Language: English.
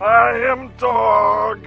I am dog.